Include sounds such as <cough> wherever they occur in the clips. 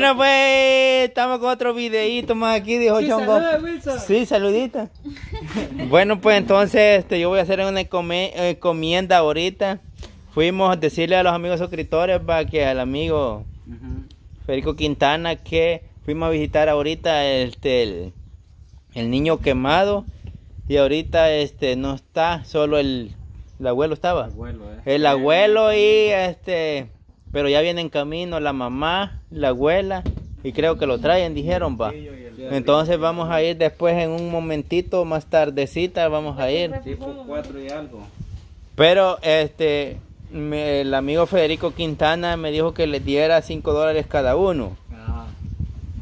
Bueno, pues estamos con otro videíto más aquí, dijo Sí, Chongo. saluda. Sí, saludita. bueno, pues entonces este, yo voy a hacer una encome- encomienda ahorita. Fuimos a decirle a los amigos suscriptores para que al amigo Federico Quintana que fuimos a visitar ahorita este, el, el niño quemado y ahorita este no está, solo el, el abuelo estaba. Abuelo, eh. El abuelo y este, pero ya viene en camino la mamá, la abuela y creo que lo traen, dijeron, va. Entonces vamos a ir después en un momentito, más tardecita vamos a ir. Tipo cuatro y algo. Pero este, me- el amigo Federico Quintana me dijo que les diera 5 dólares cada uno. Ah.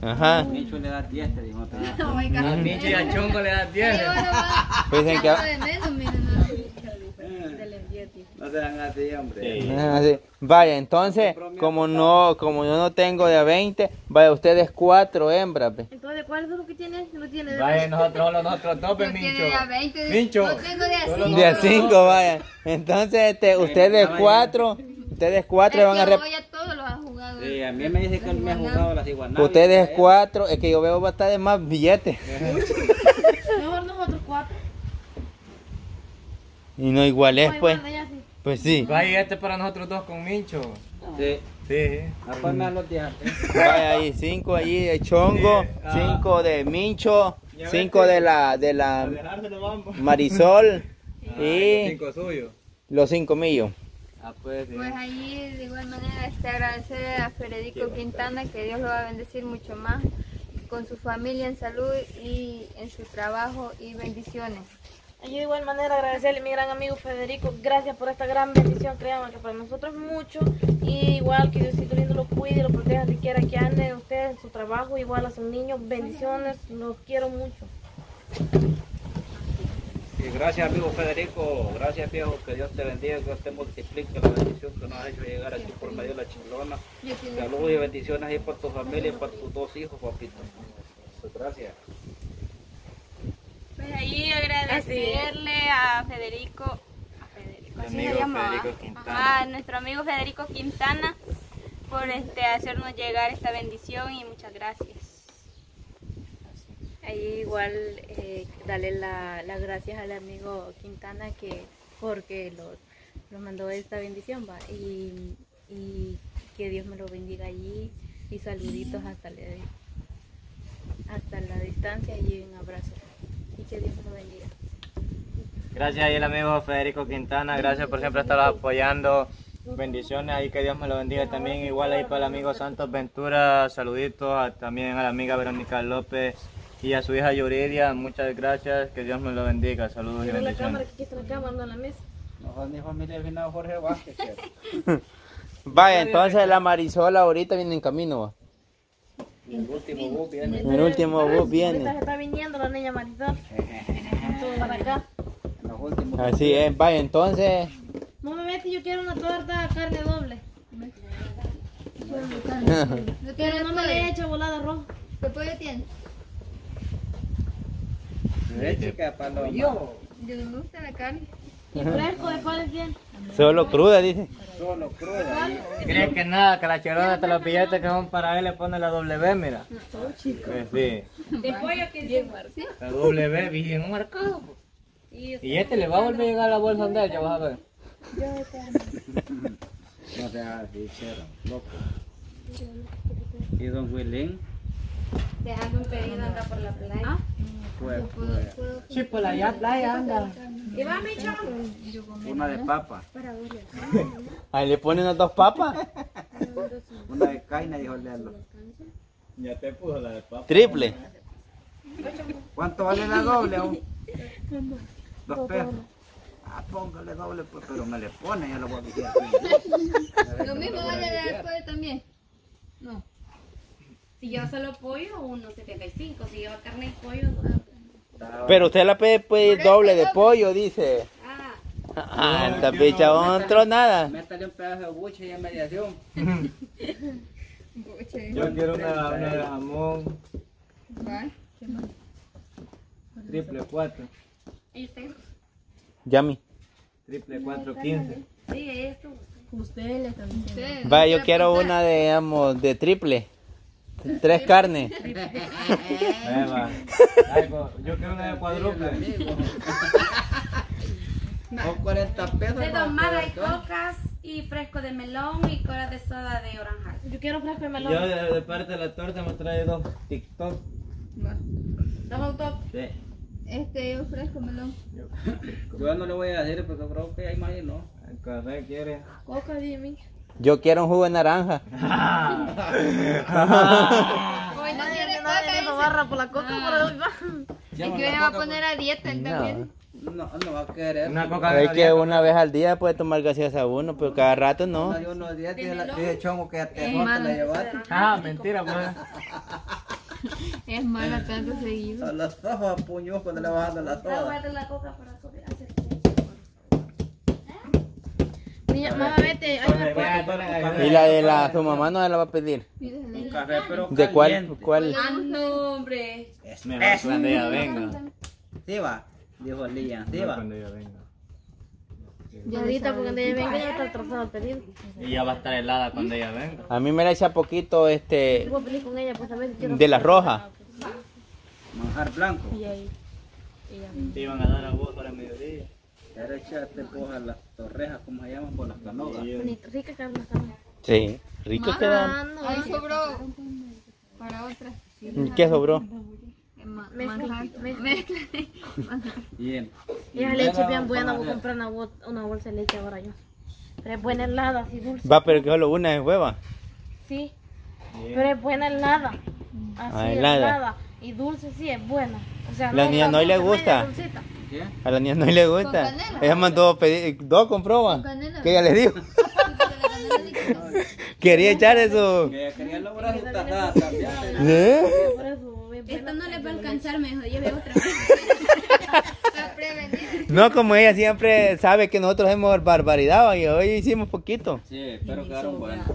Ajá. Micho le da 10, te dijo. <laughs> No, oiga. Al Micho y a Chongo le da 10. Pero bueno, va. Pues que- Ya de menos, miren, no. Del enviete. No se dan así, hombre. Sí. Vaya, entonces, como no, como yo no tengo de a 20, vaya ustedes cuatro hembras. ve. Entonces, ¿cuál es lo que tiene? No tiene de Vaya, nosotros solo nosotros dos, No pues, tiene Mincho. de a 20. Mincho. No tengo de a Solo 5. De a 5, vaya. Entonces, este, ustedes cuatro, ustedes cuatro van a rep- Hoy a todos los han jugado. Sí, a mí me dice que me ha jugado las iguanadas. Ustedes cuatro, es que yo veo bastante más billetes. Mejor nosotros cuatro. Y no iguales, pues. Pues sí. Vaya, este para nosotros dos con Mincho. Sí. Sí. Aparte a los 10. Vaya ahí, cinco allí de chongo, Sí, ah. cinco de mincho, cinco de la, de la. Marisol <laughs> y Cinco suyos. los cinco míos. Ah, pues sí. Pues ahí de igual manera este, agradecer a Federico Quintana que Dios lo va a bendecir mucho más con su familia en salud y en su trabajo y bendiciones. Yo de igual manera agradecerle a mi gran amigo Federico, gracias por esta gran bendición, créanme que para nosotros es mucho, y igual que Diosito lindo lo cuide, lo proteja donde quiera que ande usted en su trabajo, igual a sus niños, bendiciones, los quiero mucho. Y gracias amigo Federico, gracias viejo, que Dios te bendiga, que Dios te multiplique la bendición que nos ha hecho llegar aquí por medio de la chilona. Saludos y bendiciones ahí por tu familia y por tus dos hijos, papito. Pues gracias. Pues ahí agradecerle a Federico, a Federico, así Amigo se llama, Federico ¿va? Quintana. Ajá, a nuestro amigo Federico Quintana por este hacernos llegar esta bendición y muchas gracias. Ahí igual eh, darle la- las gracias al amigo Quintana que porque los, nos mandó esta bendición va y, y que Dios me lo bendiga allí y saluditos hasta la, hasta la distancia y un abrazo que Dios lo bendiga. Gracias ahí el amigo Federico Quintana, gracias por siempre estar apoyando. Bendiciones ahí, que Dios me lo bendiga también. Igual ahí para el amigo Santos Ventura, saluditos a- también a la amiga Verónica López y a su hija Yuridia. Muchas gracias, que Dios me lo bendiga. Saludos y Quiero la cámara, bendiciones. mi familia finado Jorge Vázquez. <laughs> Vaya, entonces la Marisol ahorita viene en camino. El último bus viene. El último bus Ahorita viene. se está viniendo la niña Marisol. Para acá. En los últimos Así es, vaya, entonces. No me metes, yo quiero una torta carne doble. ¿No Pero no me le echa volada roja. ¿Qué pollo tiene? De chica, para los yo. Yo no me gusta la carne. Y fresco de cuál es bien. Solo cruda, dice. Solo cruda. ¿Crees que nada? Que la cherona hasta los billetes que son para él le pone la W, mira. Pues sí, De pollo que bien la W bien marcado. Y este le va a volver a llegar a la bolsa de él, ya vas a ver. <laughs> No sea así, cero, loco. Y don Willín, Dejando un pedido anda por la playa. pues, ¿Puedo, pues, puedo? Sí, por allá playa anda. ¿Y va, Micho? una de papa, <laughs> Ahí le ponen las dos papas. <laughs> una de caina, dijo Lelo. Ya te puso la de papa. Triple. ¿Cuánto vale la doble? aún? Dos pesos. Ah, póngale doble, pues, pero me le pone, ya lo voy a aquí. <laughs> Lo mismo vale de pollo también. No. Si lleva solo pollo, 1.75. Si lleva carne y pollo, Pero usted la puede pedir doble de pollo, dice. Ah, Ah, esta picha otro nada. Métale un pedazo de buche y en mediación. Yo quiero una, una de jamón Va. triple cuatro. ¿y usted? Yami. Triple cuatro quince. Sí, esto. Ustedes. Vaya, yo quiero una de, digamos, de triple. Tres carnes. Yo quiero una de cuádruple. <laughs> Con 40 pesos. De tomar hay cocas y fresco de melón y cola de soda de oranjal. Yo quiero fresco de melón. Yo de, de parte de la torta me trae dos TikTok. Un top. Sí. Este, yo ofrezco melón. Yo no le voy a decir porque creo que hay más y no. El café quiere. Coca, dime. Yo quiero un jugo de naranja. <laughs> Hoy no quiere coca, nos barra por la coca, por hoy va. dice. Es que hoy me va a poner a dieta él también. No. No, no va a querer. Una coca Es que una vez al día puede tomar gaseosa uno, pero cada rato no. Hay unos días, dice Chongo que te te la llevaste. Ah, mentira, pues. Es mala tanto seguido. A los ojos a puños cuando le vas dando la. Guarda la coca para comer. hacer- Niña, mamá, vete. Coca. Y la de la su mamá no se la va a pedir. Un café, pero ¿De cuál? ¿Cuál? Ah, no, hombre. Es Mejor cuando ella venga. Sí va, dijo Lian, sí va. Cuando ella venga. Ahorita, porque cuando ella venga ya está atrasado el pedido. Y ya va a estar helada cuando ella venga. A mí me la echa poquito este con ella, pues a ver de la roja. Manjar blanco. Y ahí. Te iban a dar a vos para el mediodía. Era echarte pues a las torrejas, ¿cómo se llaman? Por las canogas. Bonito, rica carne también. Sí, rico quedan. Ah, no. Ahí sobró para otra. ¿Qué sobró? Mezcla, mezcla. <laughs> Bien. Y la leche bien buena, voy a comprar una, una bolsa de leche ahora yo. Pero es buena helada, así dulce. Va, pero que solo una es hueva. Sí. Pero es buena helada. Así Ah, helada. helada. Y dulce sí es buena. O sea, La es niña no le gusta. dulcita. ¿Qué? A la niña no le gusta. canela. Ella mandó pedir, dos canela. Que ella le dijo. <laughs> Quería echar eso. Que ella quería lograr su tajada también. ¿Eh? Por eso es Esta buena. no le va a alcanzar, me dijo. Lleve otra. Está <laughs> prevenida. No, como ella siempre sabe que nosotros hemos barbaridad y hoy hicimos poquito. Sí, pero quedaron buenos.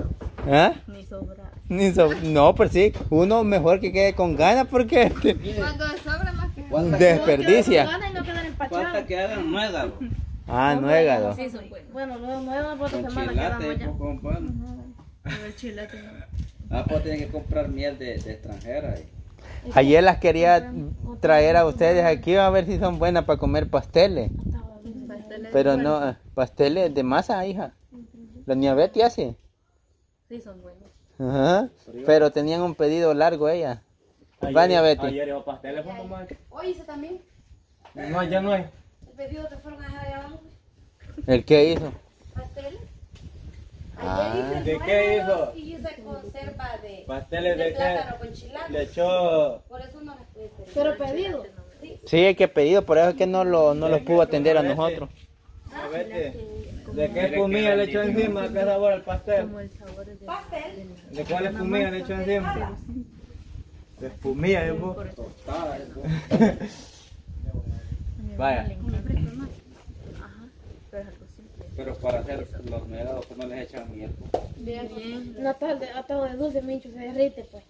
¿Ah? Ni sobra. Ni so- no, pues sí, uno mejor que quede con ganas porque Cuando sobra más que ¿Cuántas desperdicia. Cuántas que hagan nuégalo? Ah, nuégado. Sí, buenos. Bueno, luego nueva por otra Con semana chilate, ya. pues, con pan. Ah, pues tienen que comprar miel de, de extranjera. y- Ayer las quería traer a ustedes aquí a ver si son buenas para comer pasteles. Pero no, pasteles de masa, hija. La niña Betty hace. Sí, son buenos. Ajá. Pero tenían un pedido largo ella. Va, niña Betty. Ayer iba pasteles, pues, mamá. Oye, ese también. No, ya no hay. El pedido te fueron a dejar allá abajo. ¿El qué hizo? Pastel. Ah, ¿De qué hizo? Y esa conserva de, Pasteles de de plátano qué? con chilate. Le echó. Por eso no las puede pedir. Pero pedido. sí, hay que pedido, por eso es que no lo, no los pudo atender a nosotros. A ver, ¿de qué espumilla le echó encima? ¿Qué sabor el pastel? Pastel. ¿De cuál espumilla le echó encima? De espumilla, yo pues. Tostada. Vaya. Pero para hacer los nuegados, pues no les echan miel. Un atado de, atado de dulce mincho se derrite, pues.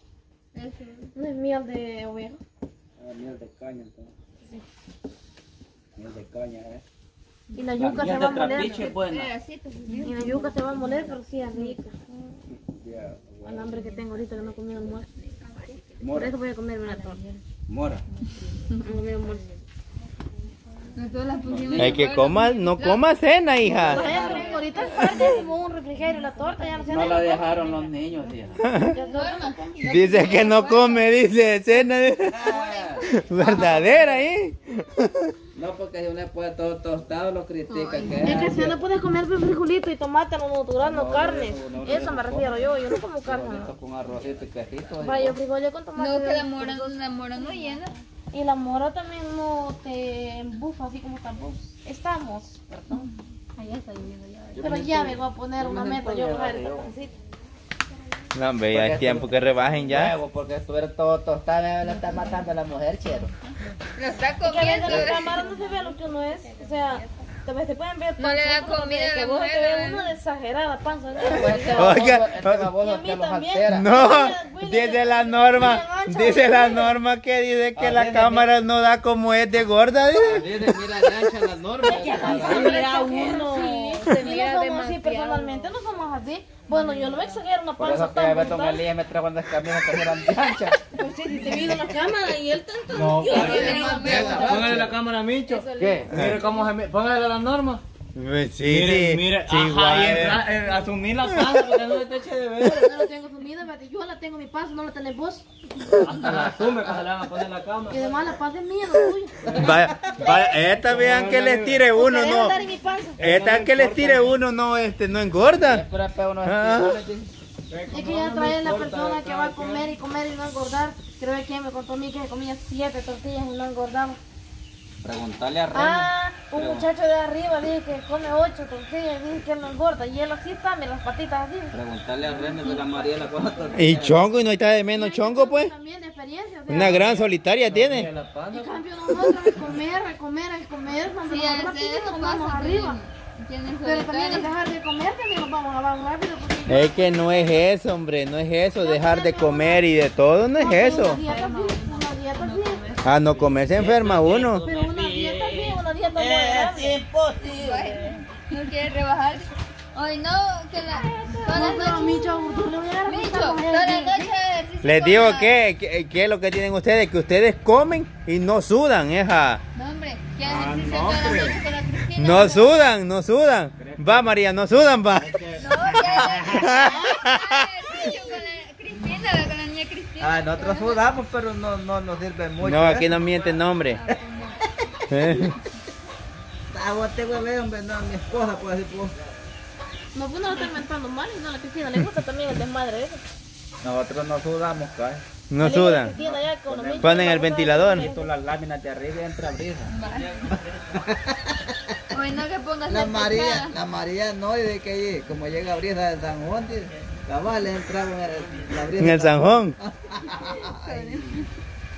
No es miel de oveja. Ah, miel de caña, entonces. Miel de caña, ¿eh? Y la yuca se va a moler. trapiche es buena. Y la yuca se va a moler, pero sí es rica. Al hambre que tengo ahorita que no he comido almuerzo. Por Mora, eso voy a una torta. mora. Hay que comas, no coma cena, hija. Ahorita es un refrigerio la torta, ya no No la dejaron los niños, hija. Dice que no come, dice cena. Verdadera, ¿eh? No, porque si uno es pues todo tostado, lo critican. que Es que si no puedes comer frijolito y tomate, no natural, no carne. no, no, Eso me refiero yo, yo no como carne. Con arrocito y quesito. ¿eh? Vaya, frijol con tomate. No, que la de- mora, la mora no llena. Y la mora también no te embufa así como estamos. Estamos, perdón. Allá está lloviendo ya. Pero ya me voy a poner una meta, yo bajar el taponcito. No, hombre, ya es tiempo que rebajen ya. Porque esto era todo tostado, le está matando a la mujer, chero. Lo está Que desde comiendo. la cámara no se ve lo que uno es. O sea, tal vez te pueden ver No le da comida a que la te mujer, ves ¿no? uno de exagerada panza. ¿no? Oiga, Y a mí también. No, dice la norma, dice la norma que dice que la cámara no da como es de gorda. dice. Mira, le ancha la norma. Mira uno. Sí, y no somos así personalmente, no somos así. Bueno, yo no me exagero una Por panza eso que tan Beto me brutal. elige me trae unas camisas que eran anchas. Pues sí, si te la cámara y él tanto. No, yo Póngale la cámara a Micho. ¿Qué? Mire cómo se... mi- Póngale la norma. Pues Sí, mire, sí. mire. sí, ajá, y entra- eh, asumir la panza porque no te eche de ver. no la tengo sumida, fíjate, yo la tengo en mi panza, no la tenés vos. Hasta la asume cuando le van a poner la Y cámara. además la panza es mía, no tuya. Vaya, vaya, esta vean que les tire uno, ¿Querés no. andar en mi panza? Esta que les tire uno, no, este, no engorda. Espera, unos Ah. Es que ya trae la persona que va a comer y comer y no engordar. Creo que me contó a mí que comía siete tortillas y no engordaba. Preguntarle a Remy. Ah, un muchacho de arriba dice que come ocho tortillas y dice que él no engorda. Y él así está, mira las patitas así. Preguntarle a Remy de la Mariela cuánto. Y chongo, y no está de menos chongo, pues. También de experiencia. o sea, Una gran solitaria tiene. En cambio nosotros al comer, al comer, al comer, cuando Sí, nos a vamos arriba. Pero también al dejar de comer también nos vamos rápido. Porque Es que no es eso, hombre, no es eso, dejar de comer y de todo, no es eso. dieta sí, una dieta sí. A no comer se enferma uno. Pero dieta moderada. No quiere rebajar. Hoy no, que la, todas No, las noches. Micho, tú le voy a dar Micho, mucha mujer. todas las noches Les digo que, que, que es lo que tienen ustedes, que ustedes comen y no sudan, eja. No, hombre, que ejercicio todas las noches con la Cristina. No sudan, no sudan. Va María, no sudan, va. No, ejercicio con la Cristina, con la niña Cristina. Ah, nosotros sudamos, pero no, no nos sirve mucho. No, ¿eh? aquí no miente nombre. Eh, Ah, vos te hueve, hombre, no, mi esposa, pues así, pues. No, pues no lo estoy inventando mal, y no a la Cristina le gusta también el desmadre ese. Nosotros no sudamos, cae. No digo a sudan. Ponen el a- ventilador. Las láminas de arriba y entra brisa. <laughs> Hoy no que pongas La la María, pescada. la María no, y de que como llega brisa de San Juan, dice, cabal le entraba en el- la brisa. En el Sanjón. <laughs> <laughs> Ay,